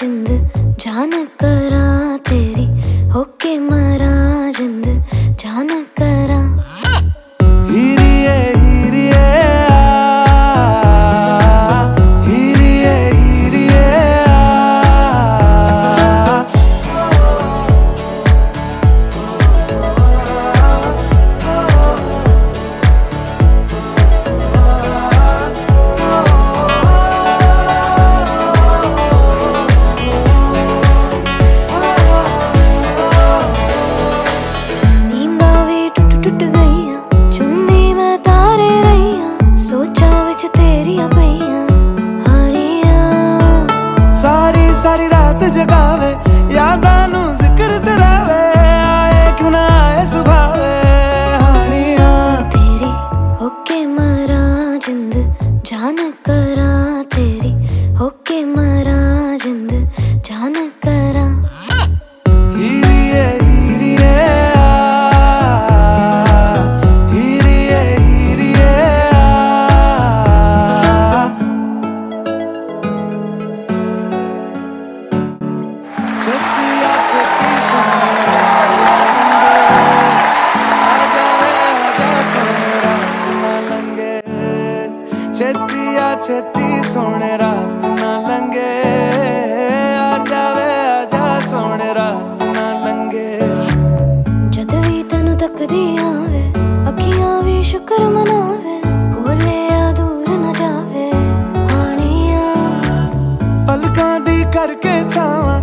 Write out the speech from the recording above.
ਜਿੰਦ ਜਾਨ ਕਰਾਂ ਤੇਰੀ ਹੋ ਕੇ ਮਰਾਂ ਸਾਰੀ ਸਾਰੀ ਰਾਤ ਜਗਾਵੇ, ਯਾਦਾਂ ਨੂੰ ਜ਼ਿਕਰ ਤਰਾਵੇ ਆਏ ਕਿਉਂ ਨਾ ਆਏ ਸੁਭਾਵੇ? ਹਾਣੀਆਂ। ਤੇਰੀ ਹੋ ਕੇ ਮਰਾਂ ਜਿੰਦ, ਜਾਨ ਕਰਾਂ ਤੇਰੀ ਹੋ ਕੇ ਮਰਾਂ ਜਿੰਦ, ਜਾਨ ਕਰਾਂ ਛੇਤੀ ਆ ਛੇਤੀ ਸੋਹਣੇ ਰਾਤ ਨਾ ਲੰਗੇ ਆ ਜਾਵੇ ਆ ਜਾ ਸੋਹਣੇ ਰਾਤ ਨਾ ਲੰਗੇ ਜਦ ਵੀ ਤੈਨੂੰ ਤੱਕਦੀ ਆਵੇ ਅੱਖੀਆਂ ਵੀ ਸ਼ੁਕਰ ਮਨਾਵੇ ਕੋਲੇ ਆ ਦੂਰ ਨਾ ਜਾਵੇ ਹਾਣੀਆਂ। ਪਲਕਾਂ ਦੀ ਕਰਕੇ ਛਾਵਾਂ